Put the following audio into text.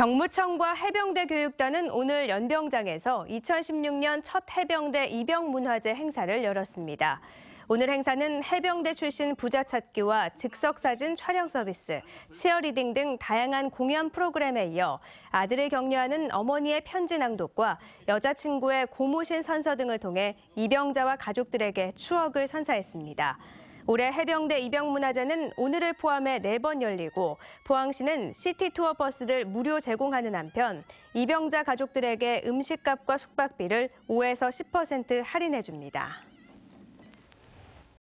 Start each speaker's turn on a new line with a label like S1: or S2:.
S1: 병무청과 해병대 교육단은 오늘 연병장에서 2016년 첫 해병대 입영문화제 행사를 열었습니다. 오늘 행사는 해병대 출신 부자 찾기와 즉석 사진 촬영 서비스, 치어리딩 등 다양한 공연 프로그램에 이어 아들을 격려하는 어머니의 편지 낭독과 여자친구의 고무신 선서 등을 통해 입영자와 가족들에게 추억을 선사했습니다. 올해 해병대 입영문화제는 오늘을 포함해 네번 열리고 포항시는 시티 투어 버스를 무료 제공하는 한편 입영자 가족들에게 음식값과 숙박비를 5에서 10% 할인해 줍니다.